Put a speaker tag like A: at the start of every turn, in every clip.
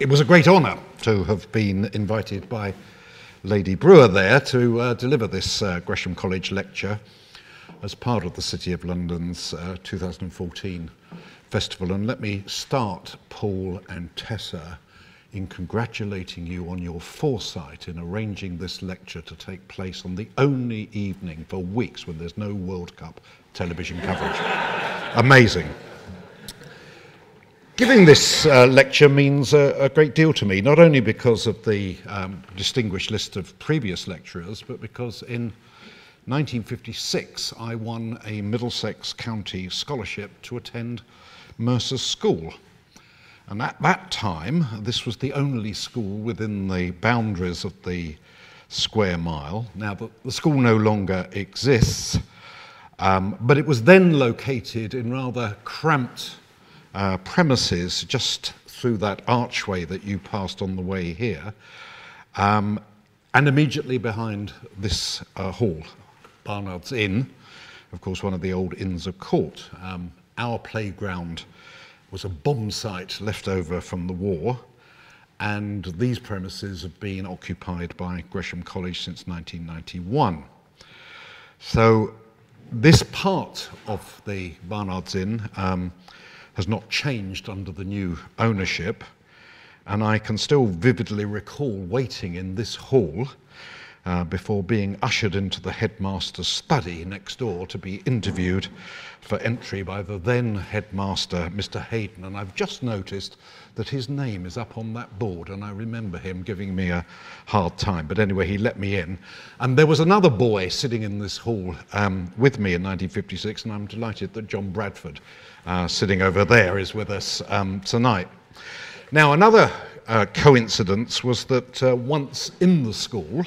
A: it was a great honour to have been invited by Lady Brewer there to uh, deliver this uh, Gresham College lecture as part of the City of London's uh, 2014 festival. And let me start, Paul and Tessa, in congratulating you on your foresight in arranging this lecture to take place on the only evening for weeks when there's no World Cup television coverage. Amazing. Giving this uh, lecture means a, a, great deal to me, not only because of the um, distinguished list of previous lecturers, but because in 1956 I won a Middlesex County scholarship to attend Mercer School. And at that time, this was the only school within the boundaries of the square mile. Now, the, the school no longer exists, um, but it was then located in rather cramped uh, premises just through that archway that you passed on the way here, um, and immediately behind this uh, hall, Barnard's Inn, of course, one of the old inns of court. Um, our playground was a bomb site left over from the war, and these premises have been occupied by Gresham College since 1991. So this part of the Barnard's Inn um, has not changed under the new ownership, and I can still vividly recall waiting in this hall uh, before being ushered into the headmaster's study next door to be interviewed for entry by the then headmaster, Mr. Hayden. And I've just noticed that his name is up on that board, and I remember him giving me a hard time. But anyway, he let me in. And there was another boy sitting in this hall um, with me in 1956, and I'm delighted that John Bradford, uh, sitting over there, is with us um, tonight. Now, another uh, coincidence was that uh, once in the school,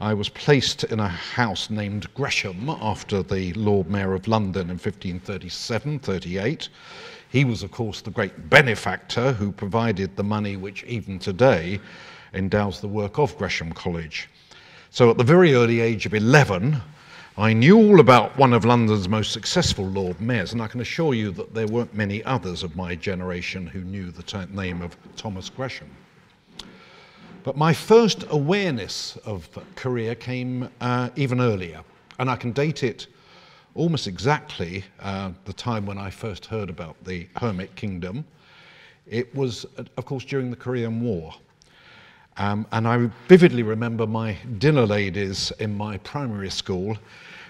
A: I was placed in a house named Gresham after the Lord Mayor of London in 1537 38. He was, of course, the great benefactor who provided the money which even today endows the work of Gresham College. So at the very early age of 11, I knew all about one of London's most successful Lord Mayors, and I can assure you that there weren't many others of my generation who knew the name of Thomas Gresham. But my first awareness of Korea came uh, even earlier, and I can date it almost exactly uh, the time when I first heard about the Hermit Kingdom. It was, of course, during the Korean War. Um, and I vividly remember my dinner ladies in my primary school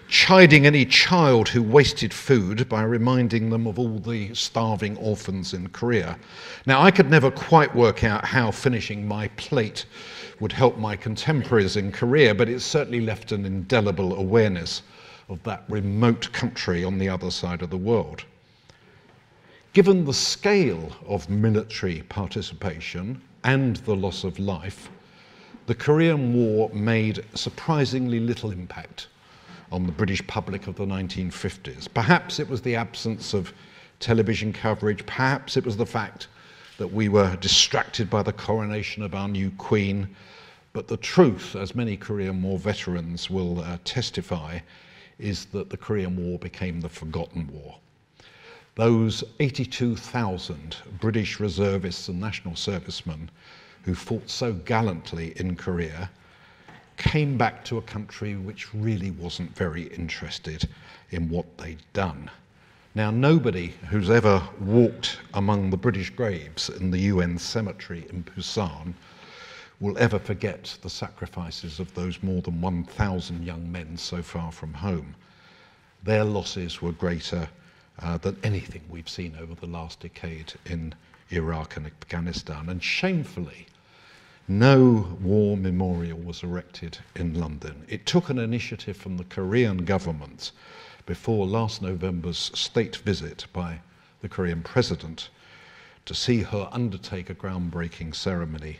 A: chiding any child who wasted food by reminding them of all the starving orphans in Korea. Now, I could never quite work out how finishing my plate would help my contemporaries in Korea, but it certainly left an indelible awareness of that remote country on the other side of the world. Given the scale of military participation and the loss of life, the Korean War made surprisingly little impact on the British public of the 1950s. Perhaps it was the absence of television coverage, perhaps it was the fact that we were distracted by the coronation of our new Queen. But the truth, as many Korean War veterans will uh, testify, is that the Korean War became the forgotten war. Those 82,000 British reservists and national servicemen who fought so gallantly in Korea came back to a country which really wasn't very interested in what they'd done. Now, nobody who's ever walked among the British graves in the UN cemetery in Busan will ever forget the sacrifices of those more than 1,000 young men so far from home. Their losses were greater uh, than anything we've seen over the last decade in Iraq and Afghanistan. And shamefully, no war memorial was erected in London. It took an initiative from the Korean government before last November's state visit by the Korean president to see her undertake a groundbreaking ceremony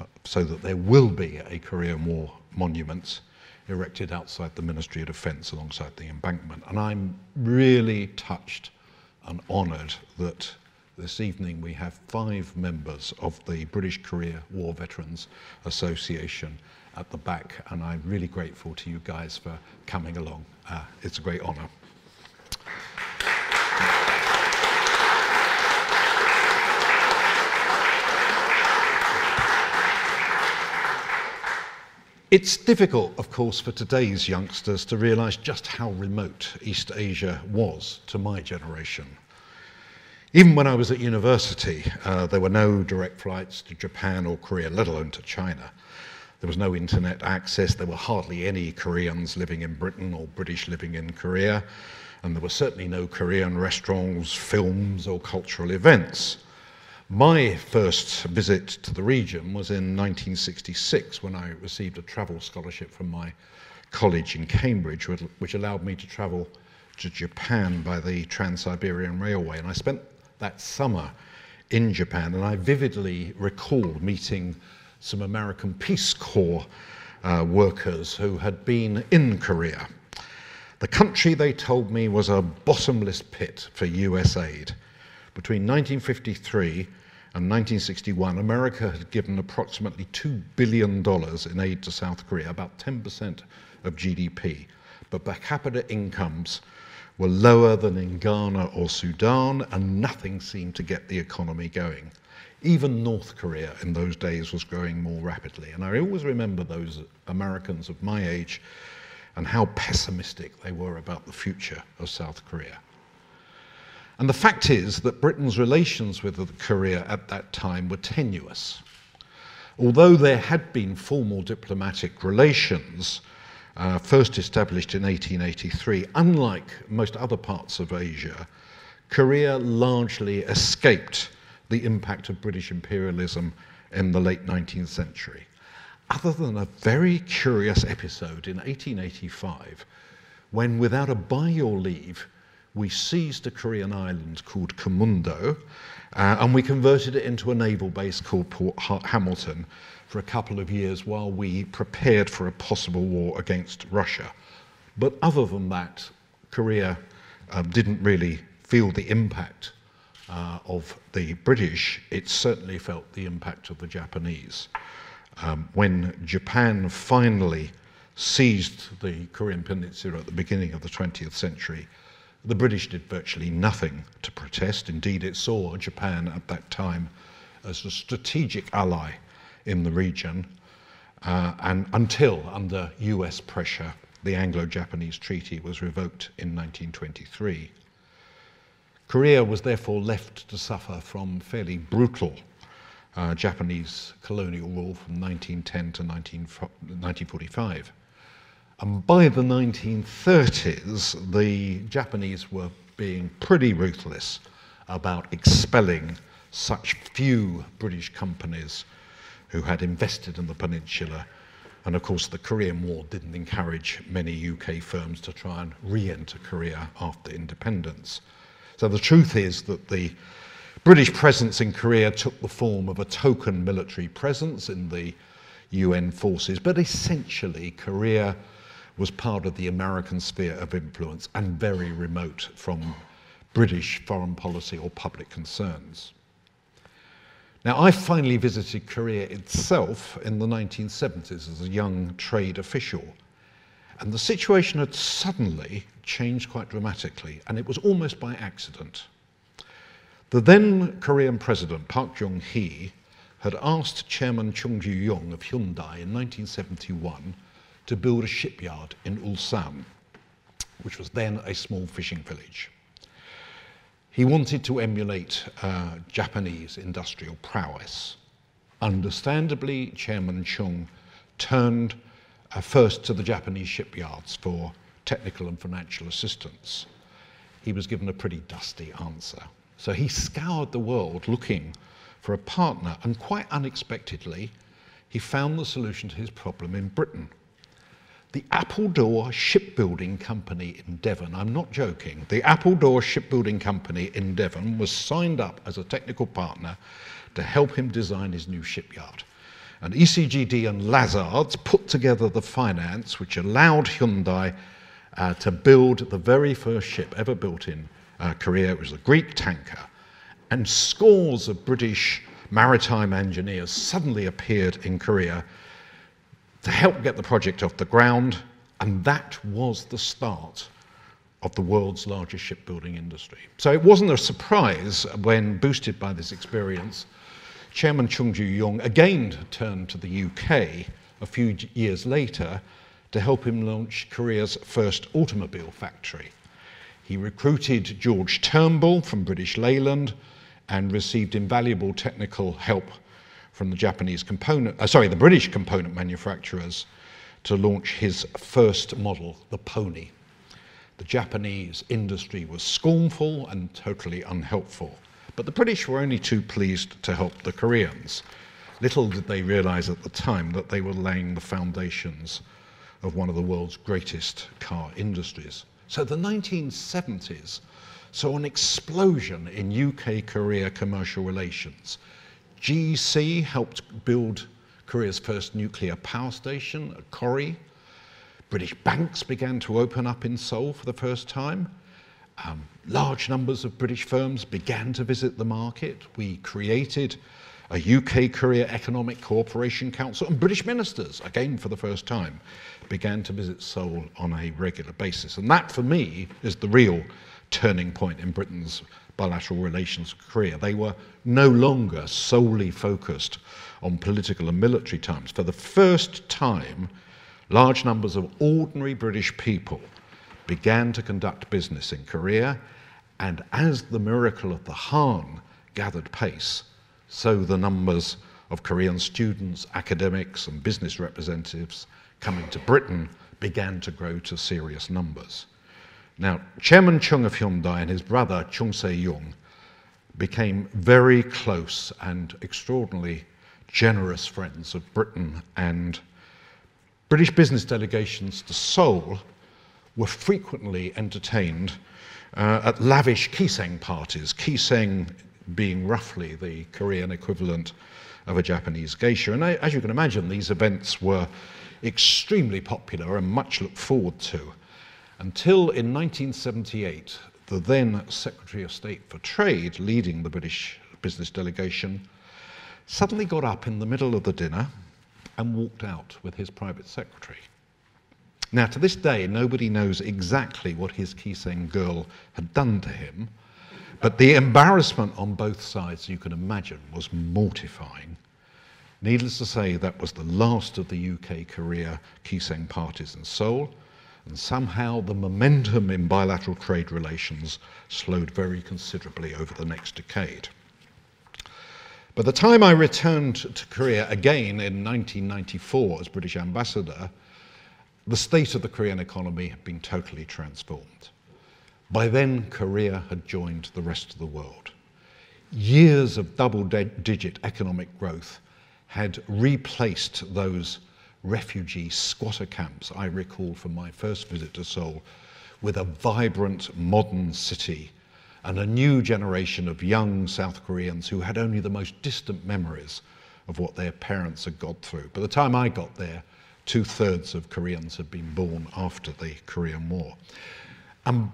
A: uh, so that there will be a Korean War monument erected outside the Ministry of Defence alongside the embankment. And I'm really touched and honoured that this evening we have five members of the British Korea War Veterans Association at the back, and I'm really grateful to you guys for coming along. Uh, it's a great honour. It's difficult, of course, for today's youngsters to realise just how remote East Asia was to my generation. Even when I was at university, uh, there were no direct flights to Japan or Korea, let alone to China. There was no internet access. There were hardly any Koreans living in Britain or British living in Korea. And there were certainly no Korean restaurants, films, or cultural events. My first visit to the region was in 1966 when I received a travel scholarship from my college in Cambridge, which allowed me to travel to Japan by the Trans Siberian Railway. And I spent that summer in Japan, and I vividly recall meeting some American Peace Corps uh, workers who had been in Korea. The country, they told me, was a bottomless pit for US aid. Between 1953 and 1961, America had given approximately $2 billion in aid to South Korea, about 10% of GDP. But per capita incomes were lower than in Ghana or Sudan, and nothing seemed to get the economy going. Even North Korea in those days was growing more rapidly. And I always remember those Americans of my age and how pessimistic they were about the future of South Korea. And the fact is that Britain's relations with Korea at that time were tenuous. Although there had been formal diplomatic relations, uh, first established in 1883, unlike most other parts of Asia, Korea largely escaped the impact of British imperialism in the late 19th century. Other than a very curious episode in 1885, when without a by your leave, we seized a Korean island called Komundo, uh, and we converted it into a naval base called Port Hamilton for a couple of years while we prepared for a possible war against Russia. But other than that, Korea um, didn't really feel the impact uh, of the British, it certainly felt the impact of the Japanese. Um, when Japan finally seized the Korean Peninsula at the beginning of the 20th century, the British did virtually nothing to protest. Indeed, it saw Japan at that time as a strategic ally in the region, uh, and until, under US pressure, the Anglo Japanese Treaty was revoked in 1923. Korea was therefore left to suffer from fairly brutal uh, Japanese colonial rule from 1910 to 19, 1945. And by the 1930s, the Japanese were being pretty ruthless about expelling such few British companies who had invested in the peninsula. And of course, the Korean War didn't encourage many UK firms to try and re enter Korea after independence. So the truth is that the British presence in Korea took the form of a token military presence in the UN forces, but essentially Korea was part of the American sphere of influence and very remote from British foreign policy or public concerns. Now, I finally visited Korea itself in the 1970s as a young trade official. And the situation had suddenly changed quite dramatically, and it was almost by accident. The then Korean president, Park Chung hee, had asked Chairman Chung Ju Yong of Hyundai in 1971 to build a shipyard in Ulsan, which was then a small fishing village. He wanted to emulate uh, Japanese industrial prowess. Understandably, Chairman Chung turned uh, first to the Japanese shipyards for technical and financial assistance. He was given a pretty dusty answer. So he scoured the world looking for a partner, and quite unexpectedly, he found the solution to his problem in Britain. The Appledore Shipbuilding Company in Devon, I'm not joking, the Appledore Shipbuilding Company in Devon was signed up as a technical partner to help him design his new shipyard. And ECGD and Lazards put together the finance which allowed Hyundai uh, to build the very first ship ever built in uh, Korea. It was a Greek tanker. And scores of British maritime engineers suddenly appeared in Korea to help get the project off the ground. And that was the start of the world's largest shipbuilding industry. So it wasn't a surprise when, boosted by this experience, Chairman Chung Ju Yong again turned to the UK a few years later to help him launch Korea's first automobile factory. He recruited George Turnbull from British Leyland and received invaluable technical help from the Japanese component, uh, sorry, the British component manufacturers to launch his first model, the Pony. The Japanese industry was scornful and totally unhelpful, but the British were only too pleased to help the Koreans. Little did they realize at the time that they were laying the foundations of one of the world's greatest car industries. So the 1970s saw an explosion in UK Korea commercial relations. GEC helped build Korea's first nuclear power station at Kori. British banks began to open up in Seoul for the first time. Um, large numbers of British firms began to visit the market. We created a UK Korea Economic Cooperation Council, and British ministers, again for the first time, began to visit Seoul on a regular basis. And that, for me, is the real turning point in Britain's bilateral relations with Korea. They were no longer solely focused on political and military terms. For the first time, large numbers of ordinary British people began to conduct business in Korea, and as the miracle of the Han gathered pace, so the numbers of Korean students, academics, and business representatives coming to Britain began to grow to serious numbers. Now, Chairman Chung of Hyundai and his brother Chung Se-yong became very close and extraordinarily generous friends of Britain and British business delegations to Seoul were frequently entertained uh, at lavish Kiseng parties, Kiseng being roughly the Korean equivalent of a Japanese geisha. And as you can imagine, these events were extremely popular and much looked forward to. Until in 1978, the then Secretary of State for Trade, leading the British business delegation, suddenly got up in the middle of the dinner and walked out with his private secretary. Now, to this day, nobody knows exactly what his Kiseng girl had done to him, but the embarrassment on both sides, you can imagine, was mortifying. Needless to say, that was the last of the UK Korea Kiseng parties in Seoul, and somehow the momentum in bilateral trade relations slowed very considerably over the next decade. By the time I returned to Korea again in 1994 as British ambassador, the state of the Korean economy had been totally transformed. By then, Korea had joined the rest of the world. Years of double digit economic growth had replaced those refugee squatter camps I recall from my first visit to Seoul with a vibrant modern city and a new generation of young South Koreans who had only the most distant memories of what their parents had got through. By the time I got there, two thirds of Koreans had been born after the Korean War. And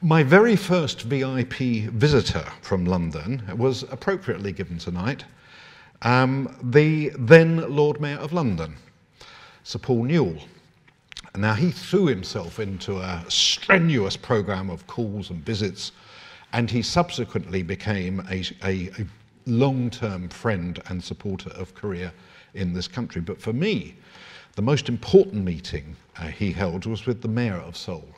A: my very first VIP visitor from London was appropriately given tonight, um, the then Lord Mayor of London, Sir Paul Newall. Now, he threw himself into a strenuous programme of calls and visits, and he subsequently became a, a, a long term friend and supporter of Korea in this country. But for me, the most important meeting uh, he held was with the Mayor of Seoul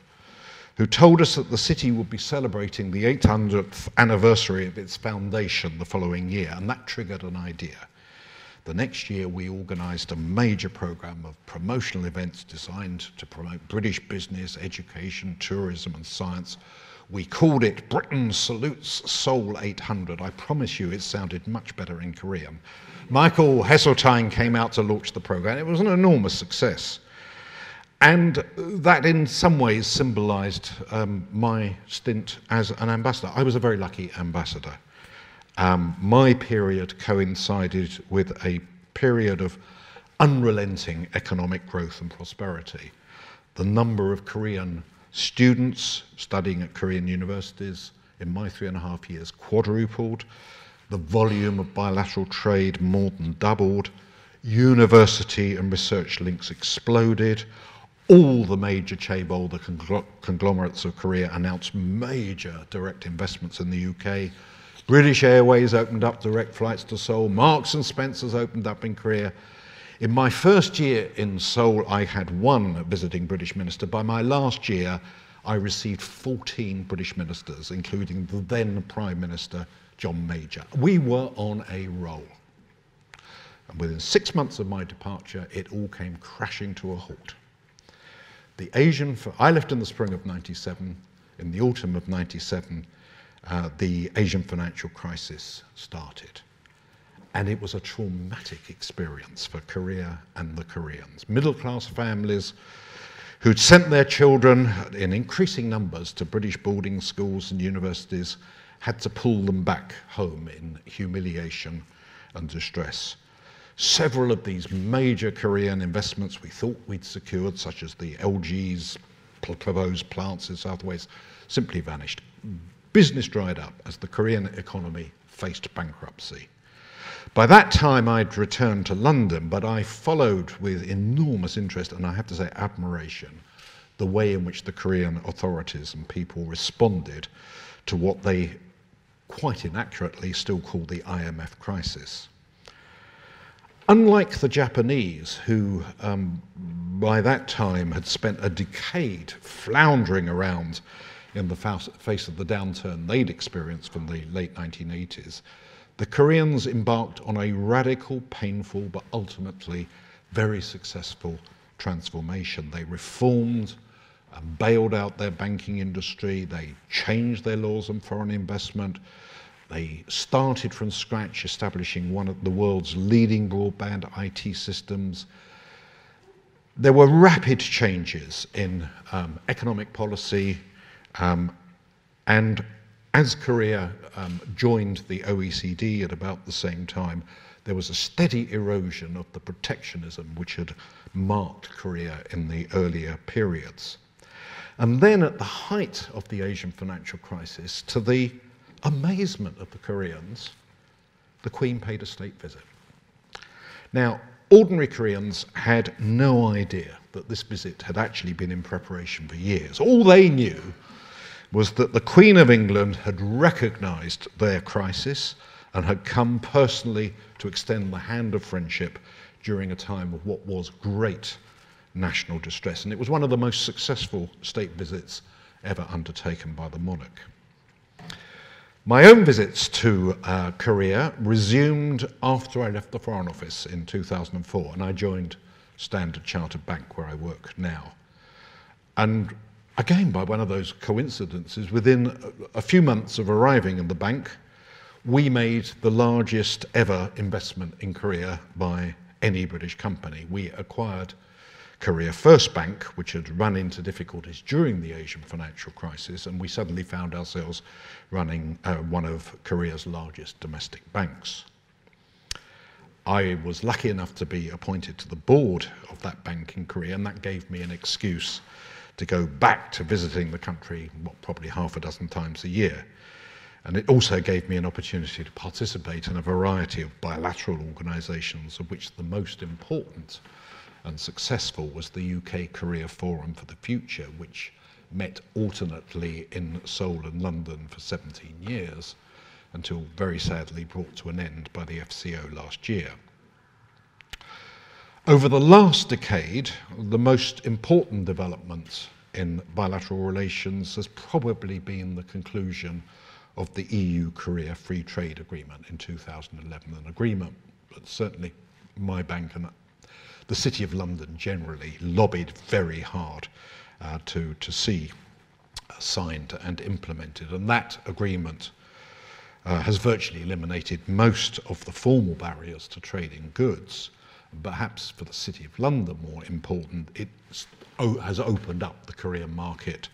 A: who told us that the city would be celebrating the 800th anniversary of its foundation the following year, and that triggered an idea. The next year, we organised a major programme of promotional events designed to promote British business, education, tourism, and science. We called it Britain Salutes Seoul 800. I promise you it sounded much better in Korean. Michael Heseltine came out to launch the programme. It was an enormous success. And that, in some ways, symbolized um, my stint as an ambassador. I was a very lucky ambassador. Um, my period coincided with a period of unrelenting economic growth and prosperity. The number of Korean students studying at Korean universities in my three and a half years quadrupled. The volume of bilateral trade more than doubled. University and research links exploded all the major chaebol, the conglomerates of Korea, announced major direct investments in the UK. British Airways opened up direct flights to Seoul. Marks and Spencer's opened up in Korea. In my first year in Seoul, I had one visiting British minister. By my last year, I received 14 British ministers, including the then Prime Minister, John Major. We were on a roll. And within six months of my departure, it all came crashing to a halt. The Asian, I left in the spring of 97. In the autumn of 97, uh, the Asian financial crisis started. And it was a traumatic experience for Korea and the Koreans. Middle class families who'd sent their children in increasing numbers to British boarding schools and universities had to pull them back home in humiliation and distress. Several of these major Korean investments we thought we'd secured, such as the LG's proposed plants in South Wales, simply vanished. Business dried up as the Korean economy faced bankruptcy. By that time, I'd returned to London, but I followed with enormous interest and I have to say admiration the way in which the Korean authorities and people responded to what they quite inaccurately still call the IMF crisis. Unlike the Japanese, who um, by that time had spent a decade floundering around in the face of the downturn they'd experienced from the late 1980s, the Koreans embarked on a radical, painful, but ultimately very successful transformation. They reformed and bailed out their banking industry, they changed their laws on foreign investment, they started from scratch establishing one of the world's leading broadband IT systems. There were rapid changes in um, economic policy, um, and as Korea um, joined the OECD at about the same time, there was a steady erosion of the protectionism which had marked Korea in the earlier periods. And then at the height of the Asian financial crisis, to the amazement of the Koreans, the Queen paid a state visit. Now, ordinary Koreans had no idea that this visit had actually been in preparation for years. All they knew was that the Queen of England had recognized their crisis and had come personally to extend the hand of friendship during a time of what was great national distress. And it was one of the most successful state visits ever undertaken by the monarch. My own visits to uh, Korea resumed after I left the Foreign Office in 2004 and I joined Standard Chartered Bank where I work now. And again, by one of those coincidences, within a few months of arriving in the bank, we made the largest ever investment in Korea by any British company. We acquired Korea First Bank, which had run into difficulties during the Asian financial crisis, and we suddenly found ourselves running uh, one of Korea's largest domestic banks. I was lucky enough to be appointed to the board of that bank in Korea, and that gave me an excuse to go back to visiting the country, what, probably half a dozen times a year. And it also gave me an opportunity to participate in a variety of bilateral organisations, of which the most important and successful was the UK Korea Forum for the Future, which met alternately in Seoul and London for 17 years until very sadly brought to an end by the FCO last year. Over the last decade, the most important development in bilateral relations has probably been the conclusion of the EU-Korea Free Trade Agreement in 2011, an agreement that certainly my bank and the City of London generally lobbied very hard uh, to, to see signed and implemented. And that agreement uh, has virtually eliminated most of the formal barriers to trading goods perhaps for the City of London more important, it has opened up the Korean market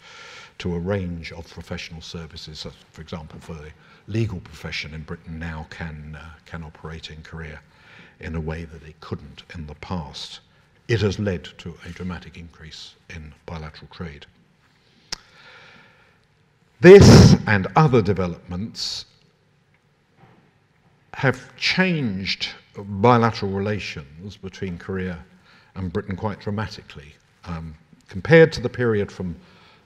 A: to a range of professional services. For example, for the legal profession in Britain now can, uh, can operate in Korea in a way that it couldn't in the past. It has led to a dramatic increase in bilateral trade. This and other developments have changed bilateral relations between Korea and Britain quite dramatically. Um, compared to the period from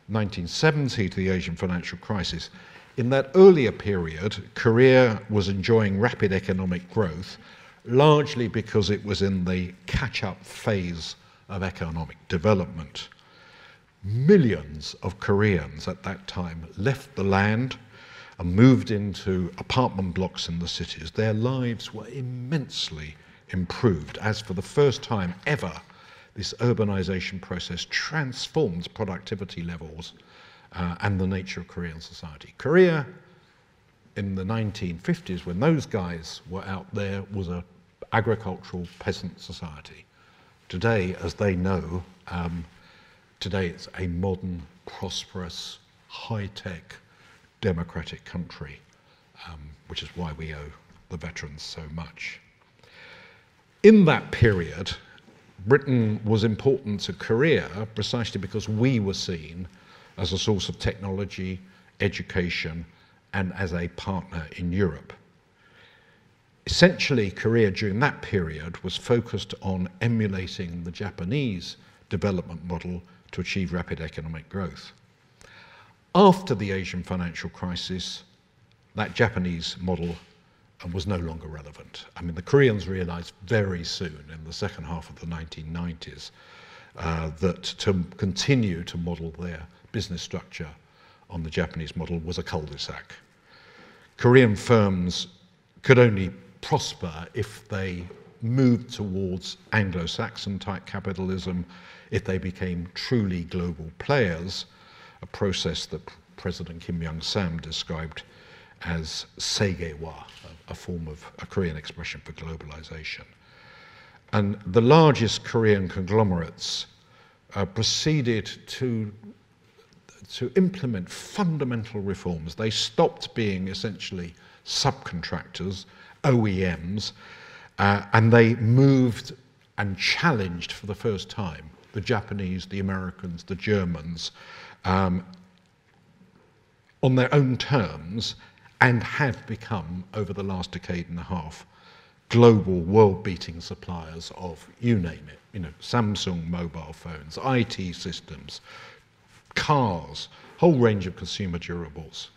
A: 1970 to the Asian financial crisis, in that earlier period, Korea was enjoying rapid economic growth largely because it was in the catch up phase of economic development. Millions of Koreans at that time left the land and moved into apartment blocks in the cities. Their lives were immensely improved, as for the first time ever, this urbanization process transformed productivity levels uh, and the nature of Korean society. Korea in the 1950s, when those guys were out there, was an agricultural peasant society. Today, as they know, um, today it's a modern, prosperous, high-tech, democratic country, um, which is why we owe the veterans so much. In that period, Britain was important to Korea precisely because we were seen as a source of technology, education, and as a partner in Europe. Essentially, Korea during that period was focused on emulating the Japanese development model to achieve rapid economic growth. After the Asian financial crisis, that Japanese model was no longer relevant. I mean, the Koreans realized very soon in the second half of the 1990s uh, that to continue to model their business structure on the Japanese model was a cul-de-sac. Korean firms could only prosper if they moved towards Anglo-Saxon type capitalism, if they became truly global players, a process that President Kim Young-sam described as Segyehwa, a, a form of a Korean expression for globalization. And the largest Korean conglomerates uh, proceeded to to implement fundamental reforms. They stopped being essentially subcontractors, OEMs, uh, and they moved and challenged for the first time the Japanese, the Americans, the Germans um, on their own terms and have become, over the last decade and a half, global world-beating suppliers of, you name it, you know, Samsung mobile phones, IT systems, cars, whole range of consumer durables.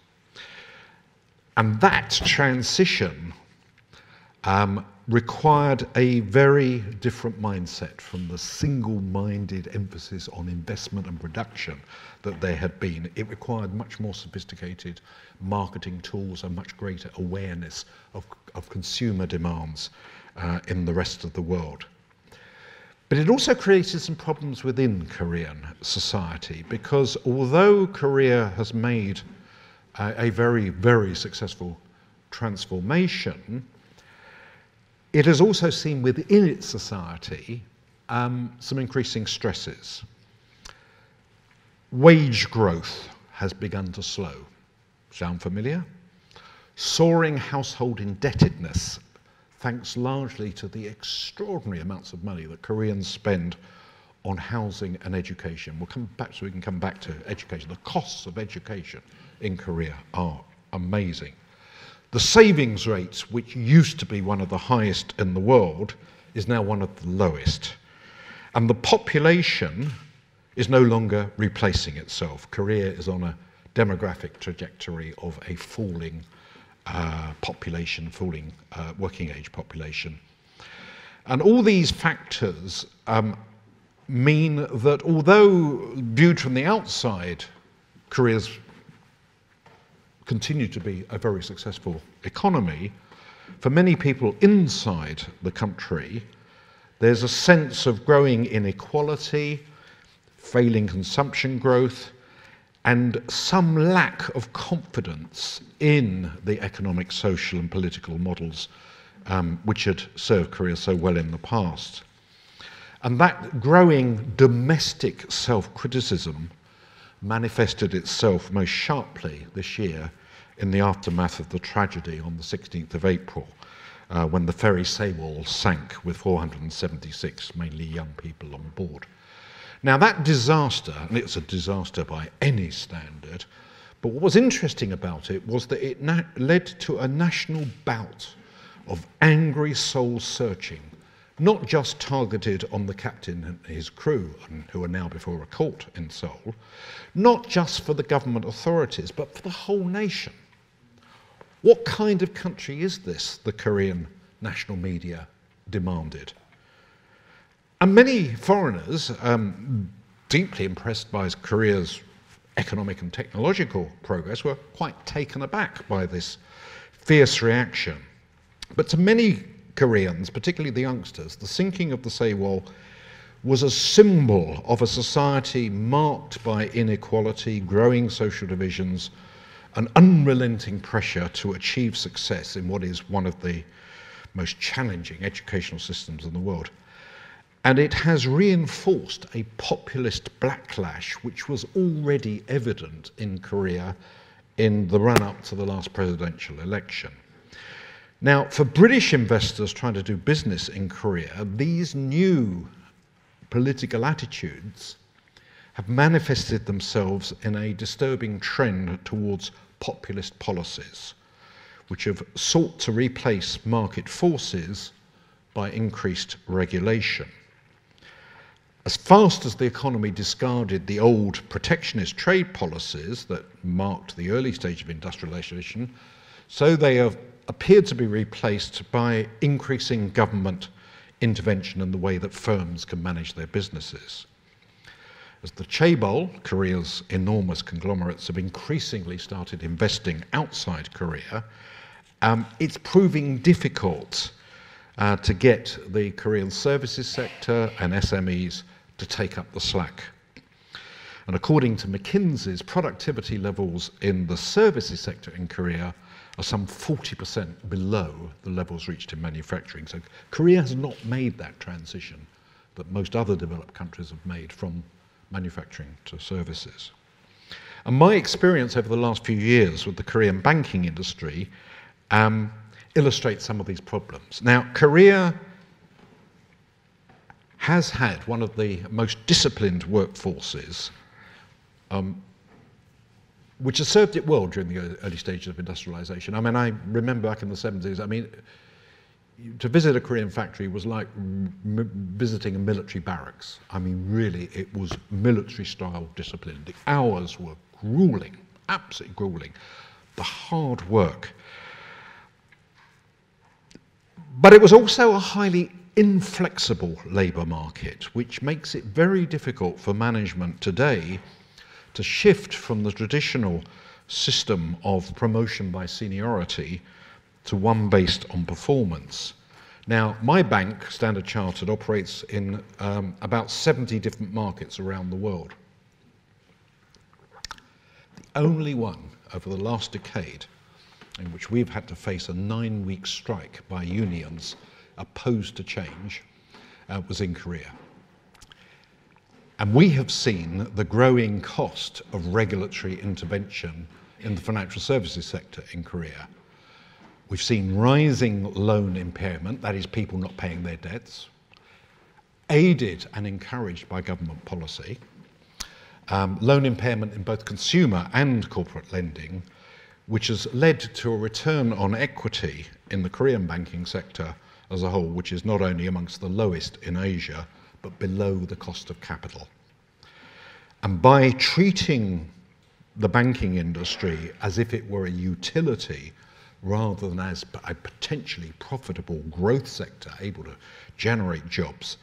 A: And that transition um, required a very different mindset from the single minded emphasis on investment and production that there had been. It required much more sophisticated marketing tools and much greater awareness of, of consumer demands uh, in the rest of the world. But it also created some problems within Korean society because although Korea has made a, a very, very successful transformation, it has also seen within its society um, some increasing stresses. Wage growth has begun to slow. Sound familiar? Soaring household indebtedness thanks largely to the extraordinary amounts of money that Koreans spend on housing and education. We'll come back so we can come back to education. The costs of education in Korea are amazing. The savings rate, which used to be one of the highest in the world, is now one of the lowest. And the population is no longer replacing itself. Korea is on a demographic trajectory of a falling uh, population, falling uh, working age population. And all these factors um, mean that although viewed from the outside, Korea's continued to be a very successful economy, for many people inside the country, there's a sense of growing inequality, failing consumption growth, and some lack of confidence in the economic, social, and political models um, which had served Korea so well in the past. And that growing domestic self criticism manifested itself most sharply this year in the aftermath of the tragedy on the 16th of April, uh, when the ferry Sewol sank with 476 mainly young people on board. Now, that disaster, and it's a disaster by any standard, but what was interesting about it was that it na- led to a national bout of angry soul searching, not just targeted on the captain and his crew, who are now before a court in Seoul, not just for the government authorities, but for the whole nation. What kind of country is this, the Korean national media demanded. And many foreigners, um, deeply impressed by Korea's economic and technological progress, were quite taken aback by this fierce reaction. But to many Koreans, particularly the youngsters, the sinking of the Sewol was a symbol of a society marked by inequality, growing social divisions, an unrelenting pressure to achieve success in what is one of the most challenging educational systems in the world. And it has reinforced a populist backlash which was already evident in Korea in the run up to the last presidential election. Now, for British investors trying to do business in Korea, these new political attitudes have manifested themselves in a disturbing trend towards populist policies, which have sought to replace market forces by increased regulation. As fast as the economy discarded the old protectionist trade policies that marked the early stage of industrialization, so they have appeared to be replaced by increasing government intervention in the way that firms can manage their businesses. As the chaebol, Korea's enormous conglomerates, have increasingly started investing outside Korea, um, it's proving difficult uh, to get the Korean services sector and SMEs to take up the slack. And according to McKinsey's, productivity levels in the services sector in Korea are some 40% below the levels reached in manufacturing. So Korea has not made that transition that most other developed countries have made from manufacturing to services. And my experience over the last few years with the Korean banking industry um, illustrates some of these problems. Now, Korea has had one of the most disciplined workforces um, which has served it well during the early stages of industrialization. I mean, I remember back in the 70s, I mean, to visit a Korean factory was like visiting a military barracks. I mean, really, it was military style discipline. The hours were grueling, absolutely grueling. The hard work. But it was also a highly inflexible labour market, which makes it very difficult for management today to shift from the traditional system of promotion by seniority to one based on performance. Now, my bank, Standard Chartered, operates in um, about 70 different markets around the world. The only one over the last decade in which we've had to face a nine week strike by unions opposed to change uh, was in Korea. And we have seen the growing cost of regulatory intervention in the financial services sector in Korea. We've seen rising loan impairment, that is, people not paying their debts, aided and encouraged by government policy. Um, loan impairment in both consumer and corporate lending, which has led to a return on equity in the Korean banking sector as a whole, which is not only amongst the lowest in Asia, but below the cost of capital. And by treating the banking industry as if it were a utility rather than as a potentially profitable growth sector able to generate jobs,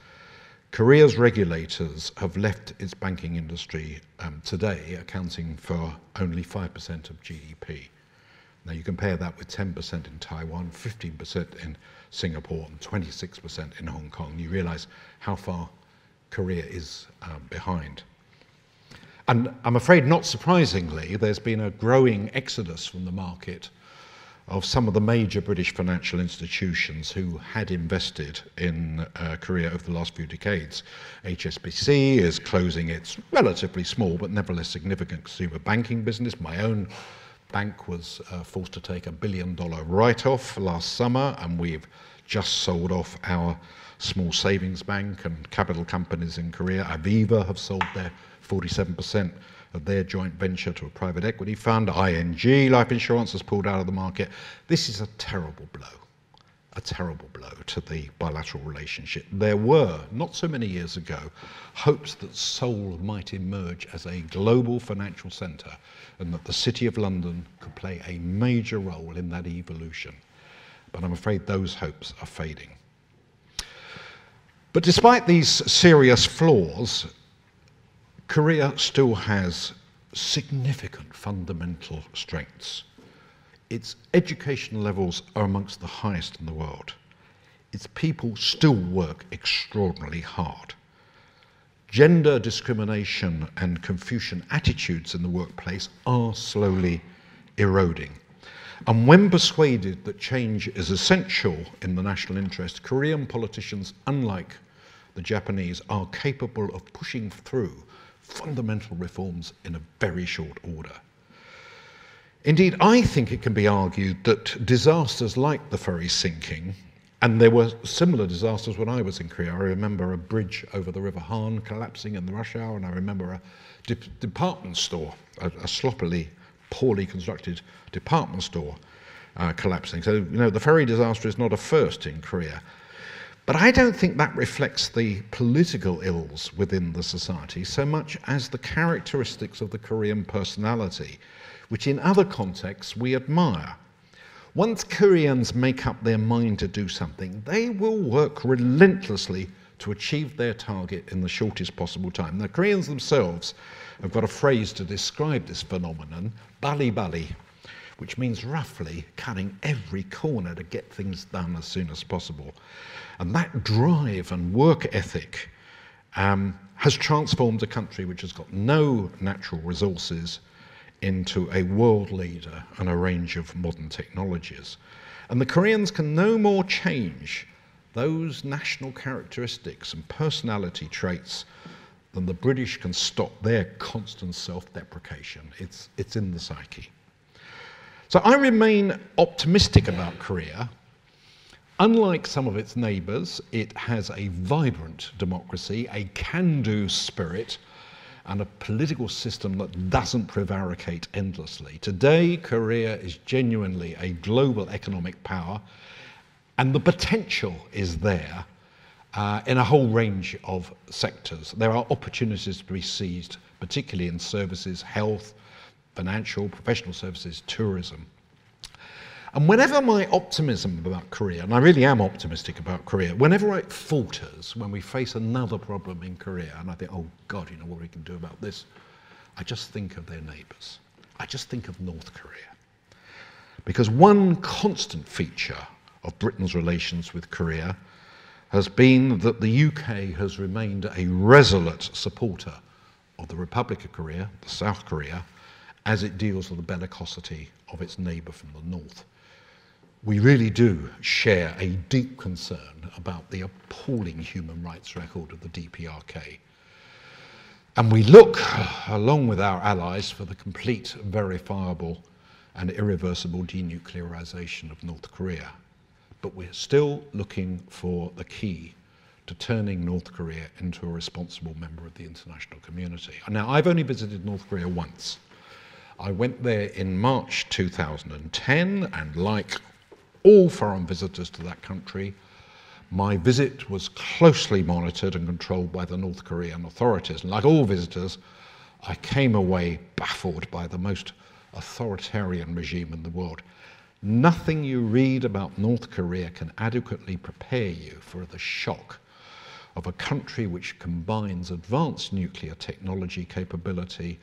A: Korea's regulators have left its banking industry um, today accounting for only 5% of GDP. Now you compare that with 10% in Taiwan, 15% in Singapore, and 26% in Hong Kong, you realize how far Korea is um, behind. And I'm afraid, not surprisingly, there's been a growing exodus from the market of some of the major British financial institutions who had invested in uh, Korea over the last few decades. HSBC is closing its relatively small but nevertheless significant consumer banking business. My own bank was uh, forced to take a billion dollar write off last summer, and we've just sold off our small savings bank and capital companies in Korea. Aviva have sold their 47% of their joint venture to a private equity fund. ING Life Insurance has pulled out of the market. This is a terrible blow, a terrible blow to the bilateral relationship. There were, not so many years ago, hopes that Seoul might emerge as a global financial centre and that the City of London could play a major role in that evolution. But I'm afraid those hopes are fading. But despite these serious flaws, Korea still has significant fundamental strengths. Its education levels are amongst the highest in the world. Its people still work extraordinarily hard. Gender discrimination and Confucian attitudes in the workplace are slowly eroding. And when persuaded that change is essential in the national interest, Korean politicians, unlike the Japanese, are capable of pushing through fundamental reforms in a very short order. Indeed, I think it can be argued that disasters like the ferry sinking, and there were similar disasters when I was in Korea. I remember a bridge over the River Han collapsing in the rush hour, and I remember a de department store, a, a, sloppily, poorly constructed department store uh, collapsing. So, you know, the ferry disaster is not a first in Korea. But I don't think that reflects the political ills within the society so much as the characteristics of the Korean personality, which in other contexts we admire. Once Koreans make up their mind to do something, they will work relentlessly to achieve their target in the shortest possible time. The Koreans themselves have got a phrase to describe this phenomenon, bali bali, which means roughly cutting every corner to get things done as soon as possible. And that drive and work ethic um, has transformed a country which has got no natural resources into a world leader and a range of modern technologies. And the Koreans can no more change those national characteristics and personality traits than the British can stop their constant self deprecation. It's, it's in the psyche. So I remain optimistic about Korea. Unlike some of its neighbours, it has a vibrant democracy, a can do spirit, and a political system that doesn't prevaricate endlessly. Today, Korea is genuinely a global economic power, and the potential is there uh, in a whole range of sectors. There are opportunities to be seized, particularly in services, health, financial, professional services, tourism. And whenever my optimism about Korea, and I really am optimistic about Korea, whenever it falters when we face another problem in Korea, and I think, oh God, you know what we can do about this, I just think of their neighbours. I just think of North Korea. Because one constant feature of Britain's relations with Korea has been that the UK has remained a resolute supporter of the Republic of Korea, the South Korea, as it deals with the bellicosity of its neighbour from the north. We really do share a deep concern about the appalling human rights record of the DPRK. And we look, along with our allies, for the complete, verifiable, and irreversible denuclearization of North Korea. But we're still looking for the key to turning North Korea into a responsible member of the international community. Now, I've only visited North Korea once. I went there in March 2010, and like all foreign visitors to that country, my visit was closely monitored and controlled by the North Korean authorities. And like all visitors, I came away baffled by the most authoritarian regime in the world. Nothing you read about North Korea can adequately prepare you for the shock of a country which combines advanced nuclear technology capability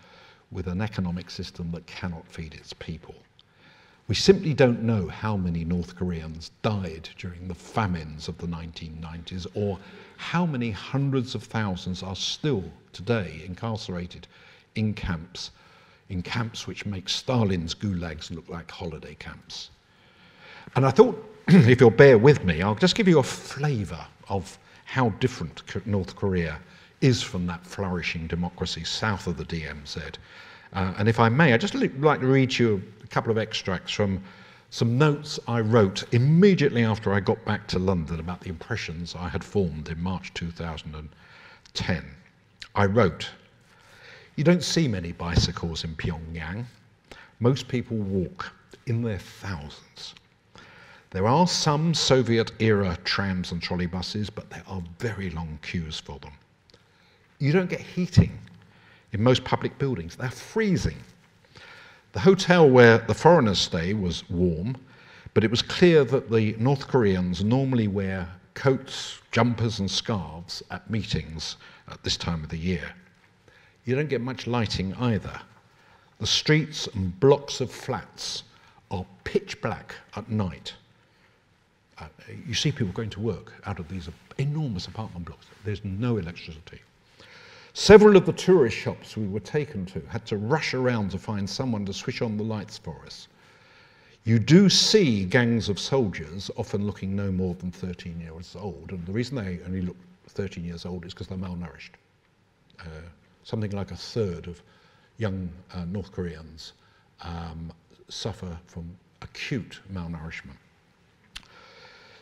A: with an economic system that cannot feed its people. We simply don't know how many North Koreans died during the famines of the 1990s or how many hundreds of thousands are still today incarcerated in camps, in camps which make Stalin's gulags look like holiday camps. And I thought, if you'll bear with me, I'll just give you a flavour of how different North Korea is from that flourishing democracy south of the DMZ. Uh, and if I may, I'd just like to read you a couple of extracts from some notes I wrote immediately after I got back to London about the impressions I had formed in March 2010. I wrote, You don't see many bicycles in Pyongyang. Most people walk in their thousands. There are some Soviet era trams and trolley buses, but there are very long queues for them. You don't get heating in most public buildings. They're freezing. The hotel where the foreigners stay was warm, but it was clear that the North Koreans normally wear coats, jumpers, and scarves at meetings at this time of the year. You don't get much lighting either. The streets and blocks of flats are pitch black at night. Uh, you see people going to work out of these enormous apartment blocks. There's no electricity. Several of the tourist shops we were taken to had to rush around to find someone to switch on the lights for us. You do see gangs of soldiers, often looking no more than 13 years old, and the reason they only look 13 years old is because they're malnourished. Uh, something like a third of young uh, North Koreans um, suffer from acute malnourishment.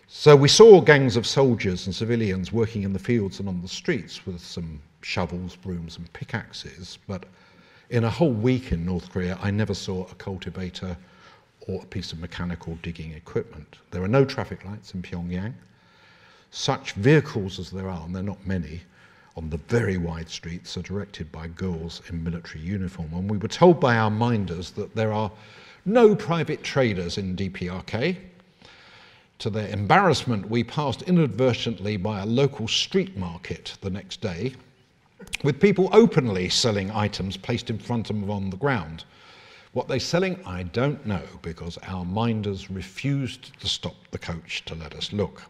A: So we saw gangs of soldiers and civilians working in the fields and on the streets with some shovels, brooms, and pickaxes. But in a whole week in North Korea, I never saw a cultivator or a piece of mechanical digging equipment. There are no traffic lights in Pyongyang. Such vehicles as there are, and they're not many, on the very wide streets are directed by girls in military uniform. And we were told by our minders that there are no private traders in DPRK. To their embarrassment, we passed inadvertently by a local street market the next day with people openly selling items placed in front of them on the ground. What they're selling, I don't know, because our minders refused to stop the coach to let us look.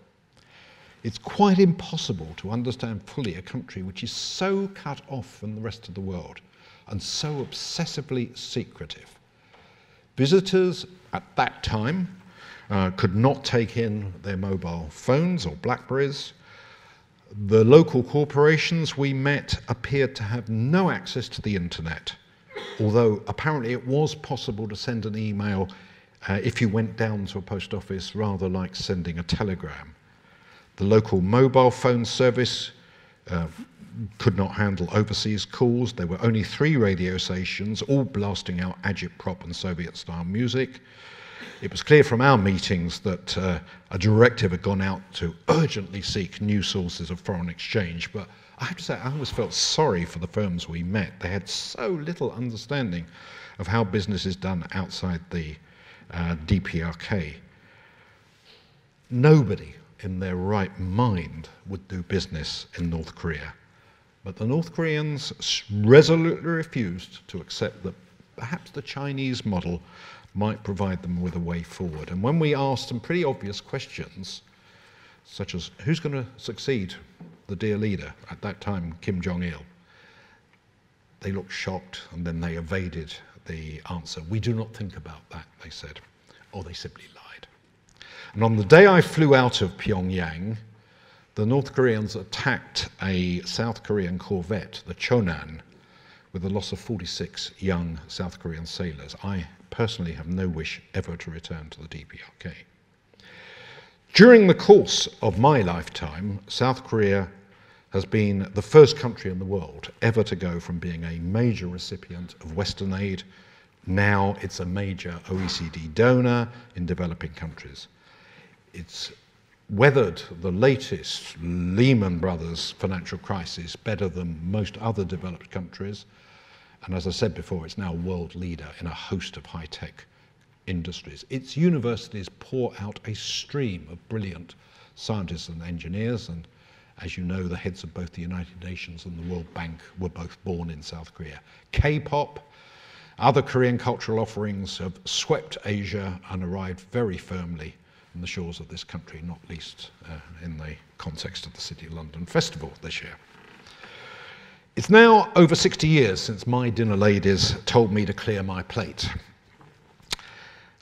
A: It's quite impossible to understand fully a country which is so cut off from the rest of the world and so obsessively secretive. Visitors at that time uh, could not take in their mobile phones or Blackberries. The local corporations we met appeared to have no access to the internet, although apparently it was possible to send an email uh, if you went down to a post office, rather like sending a telegram. The local mobile phone service uh, could not handle overseas calls. There were only three radio stations, all blasting out agitprop and Soviet style music. It was clear from our meetings that uh, a directive had gone out to urgently seek new sources of foreign exchange, but I have to say, I always felt sorry for the firms we met. They had so little understanding of how business is done outside the uh, DPRK. Nobody in their right mind would do business in North Korea. But the North Koreans resolutely refused to accept that perhaps the Chinese model might provide them with a way forward. And when we asked some pretty obvious questions, such as who's going to succeed the dear leader, at that time Kim Jong il, they looked shocked and then they evaded the answer. We do not think about that, they said, or they simply lied. And on the day I flew out of Pyongyang, the North Koreans attacked a South Korean corvette, the Cheonan, with the loss of 46 young South Korean sailors. I personally have no wish ever to return to the DPRK. During the course of my lifetime, South Korea has been the first country in the world ever to go from being a major recipient of Western aid, now it's a major OECD donor in developing countries. It's weathered the latest Lehman Brothers financial crisis better than most other developed countries. And as I said before, it's now a world leader in a host of high tech industries. Its universities pour out a stream of brilliant scientists and engineers. And as you know, the heads of both the United Nations and the World Bank were both born in South Korea. K pop, other Korean cultural offerings have swept Asia and arrived very firmly on the shores of this country, not least uh, in the context of the City of London Festival this year. It's now over 60 years since my dinner ladies told me to clear my plate.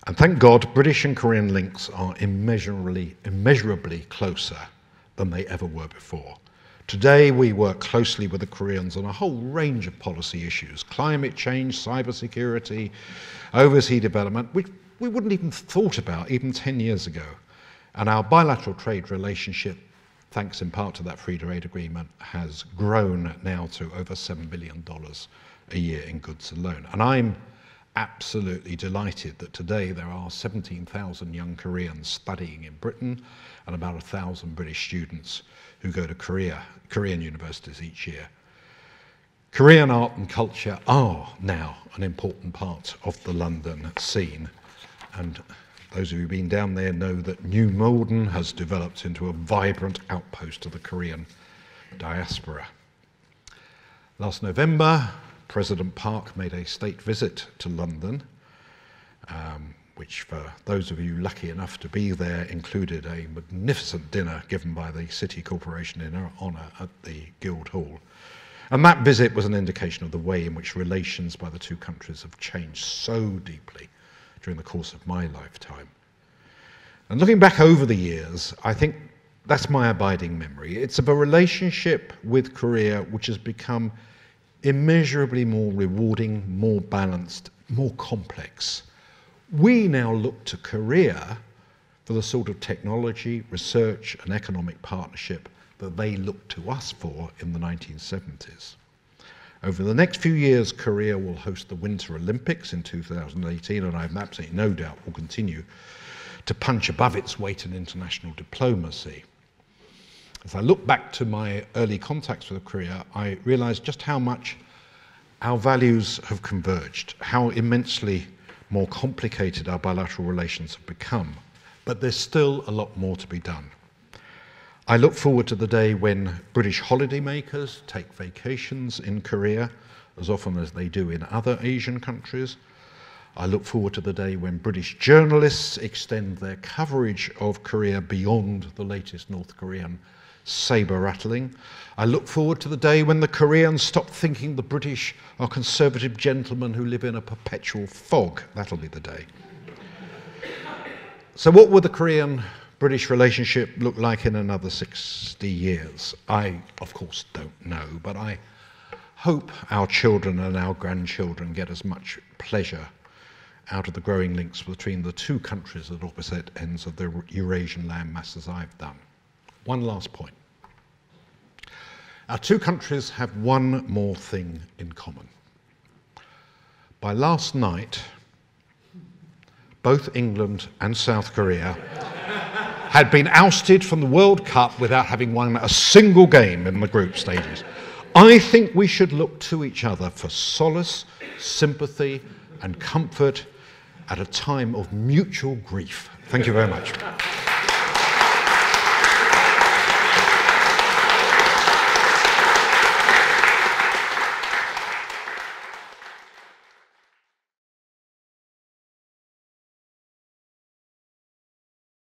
A: And thank God, British and Korean links are immeasurably, immeasurably closer than they ever were before. Today, we work closely with the Koreans on a whole range of policy issues climate change, cybersecurity, overseas development, which we wouldn't even thought about even 10 years ago. And our bilateral trade relationship thanks in part to that free trade agreement, has grown now to over $7 billion a year in goods alone. And I'm absolutely delighted that today there are 17,000 young Koreans studying in Britain and about 1,000 British students who go to Korea, Korean universities each year. Korean art and culture are now an important part of the London scene, and those of you who've been down there know that New Malden has developed into a vibrant outpost of the Korean diaspora. Last November, President Park made a state visit to London, um, which, for those of you lucky enough to be there, included a magnificent dinner given by the City Corporation in her honour at the Guildhall. And that visit was an indication of the way in which relations by the two countries have changed so deeply during the course of my lifetime. And looking back over the years, I think that's my abiding memory. It's of a relationship with Korea which has become immeasurably more rewarding, more balanced, more complex. We now look to Korea for the sort of technology, research, and economic partnership that they looked to us for in the 1970s. Over the next few years, Korea will host the Winter Olympics in 2018, and I have absolutely no doubt will continue to punch above its weight in international diplomacy. As I look back to my early contacts with Korea, I realized just how much our values have converged, how immensely more complicated our bilateral relations have become. But there's still a lot more to be done. I look forward to the day when British holidaymakers take vacations in Korea as often as they do in other Asian countries. I look forward to the day when British journalists extend their coverage of Korea beyond the latest North Korean saber rattling. I look forward to the day when the Koreans stop thinking the British are conservative gentlemen who live in a perpetual fog. That'll be the day. So, what will the Korean British relationship look like in another 60 years? I, of course, don't know, but I hope our children and our grandchildren get as much pleasure out of the growing links between the two countries at opposite ends of the Eurasian landmass as I've done. One last point. Our two countries have one more thing in common. By last night, both England and South Korea had been ousted from the World Cup without having won a single game in the group stages. I think we should look to each other for solace, sympathy, and comfort at a time of mutual grief. Thank you very much.